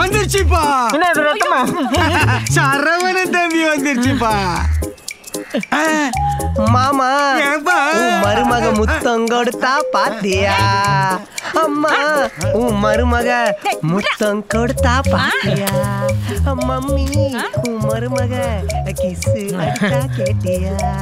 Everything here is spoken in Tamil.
வந்துருச்சுப்பா. என்ன இது ரத்தமா? சரவண தம்பி வந்துருச்சுப்பா மாமா உன் மருமக முத்தம் கொடுத்தா பாத்தியா? அம்மா உன் மருமக முத்தம் கொடுத்தா பாத்தியா மம்மி உன் மருமக கிசு கேட்டியா?